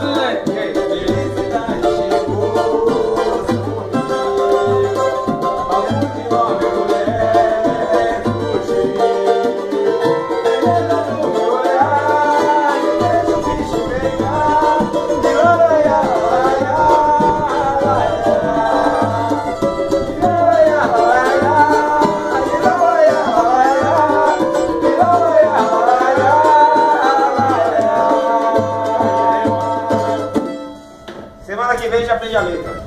对对对 Semana que vem já aprende a letra.